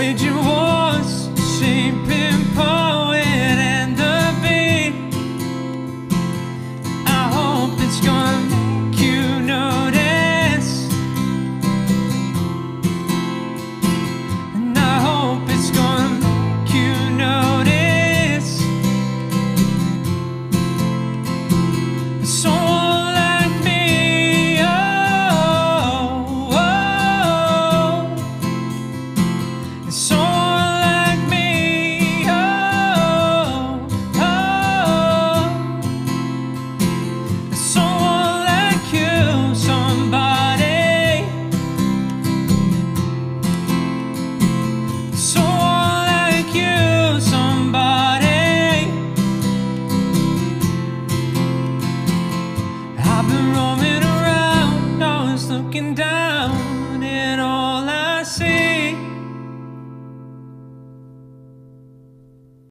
Wage your wars, shaping poet and the beat. I hope it's gonna make you notice. And I hope it's gonna make you notice. So roaming around, always looking down, and all I see.